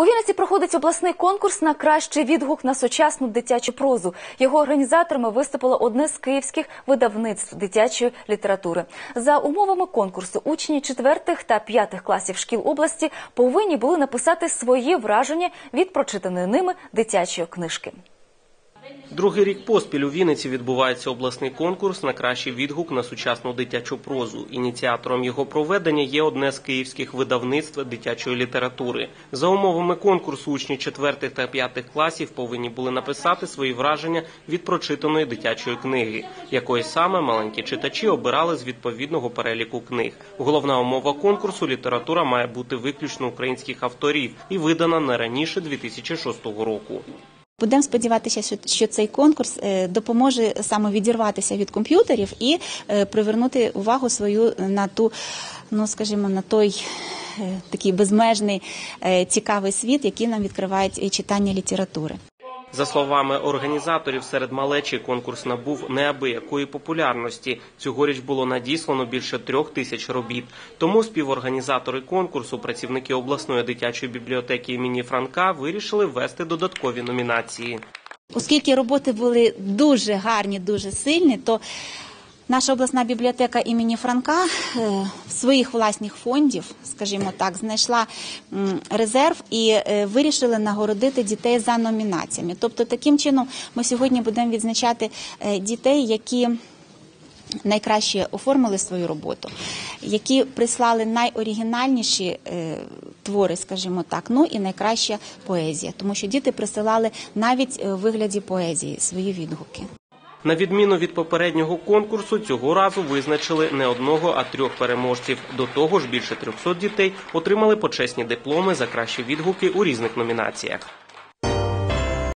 У Вінниці проходить обласний конкурс на кращий відгук на сучасну дитячу прозу. Його організаторами виступило одне з київських видавництв дитячої літератури. За умовами конкурсу учні четвертих та п'ятих класів шкіл області повинні були написати свої враження від прочитаної ними дитячої книжки. Другий рік поспіль у Вінниці відбувається обласний конкурс на кращий відгук на сучасну дитячу прозу. Ініціатором його проведення є одне з київських видавництв дитячої літератури. За умовами конкурсу учні четвертих та п'ятих класів повинні були написати свої враження від прочитаної дитячої книги, якої саме маленькі читачі обирали з відповідного переліку книг. Головна умова конкурсу література має бути виключно українських авторів і видана не раніше 2006 року. Будемо сподіватися, що, цей конкурс е, допоможе саме відірватися від комп'ютерів і е, привернути увагу свою на ту, ну скажімо, на той е, такий безмежний цікавий світ, який нам відкривають читання літератури. За словами організаторів, серед малечі конкурс набув неабиякої популярності. Цьогоріч було надіслано більше трьох тисяч робіт. Тому співорганізатори конкурсу, працівники обласної дитячої бібліотеки імені Франка, вирішили ввести додаткові номінації. Оскільки роботи були дуже гарні, дуже сильні, то наша обласна бібліотека імені Франка е, своїх власних фондів, скажімо так, знайшла резерв і е, вирішили нагородити дітей за номінаціями. Тобто, таким чином ми сьогодні будемо відзначати е, дітей, які найкраще оформили свою роботу, які прислали найоригінальніші твори, скажімо так, ну і найкраща поезія, тому що діти присилали навіть в вигляді поезії свої відгуки. На відміну від попереднього конкурсу, цього разу визначили не одного, а трьох переможців. До того ж, більше 300 дітей отримали почесні дипломи за кращі відгуки у різних номінаціях.